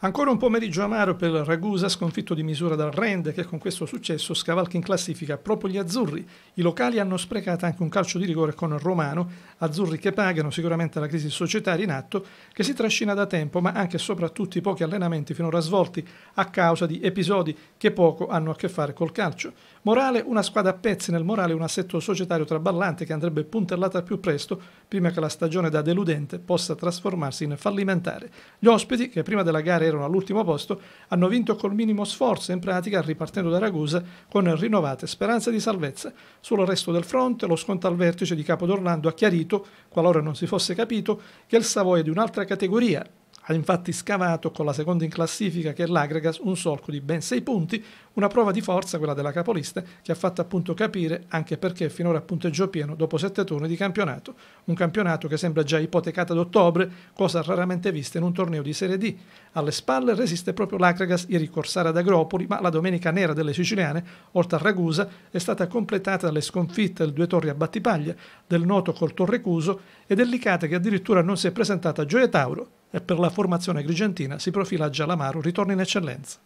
Ancora un pomeriggio amaro per Ragusa, sconfitto di misura dal Rende, che con questo successo scavalca in classifica proprio gli azzurri. I locali hanno sprecato anche un calcio di rigore con Romano, azzurri che pagano sicuramente la crisi societaria in atto, che si trascina da tempo, ma anche e soprattutto i pochi allenamenti finora svolti a causa di episodi che poco hanno a che fare col calcio. Morale, una squadra a pezzi nel morale, un assetto societario traballante che andrebbe puntellata al più presto, prima che la stagione da deludente possa trasformarsi in fallimentare. Gli ospiti, che prima della gara erano all'ultimo posto, hanno vinto col minimo sforzo in pratica ripartendo da Ragusa con rinnovate speranze di salvezza. Sul resto del fronte lo sconto al vertice di Capodorlando ha chiarito, qualora non si fosse capito, che il Savoia è di un'altra categoria ha infatti scavato con la seconda in classifica che è l'Agregas un solco di ben 6 punti, una prova di forza, quella della capolista, che ha fatto appunto capire anche perché finora a punteggio pieno dopo 7 turni di campionato. Un campionato che sembra già ipotecato ad ottobre, cosa raramente vista in un torneo di Serie D. Alle spalle resiste proprio l'Agregas i ricorsare ad Agropoli, ma la domenica nera delle siciliane, oltre a Ragusa, è stata completata dalle sconfitte del Due Torri a Battipaglia, del noto col Torrecuso e del Licate che addirittura non si è presentata a Gioia Tauro e per la formazione grigentina si profila già l'Amaro ritorno in eccellenza.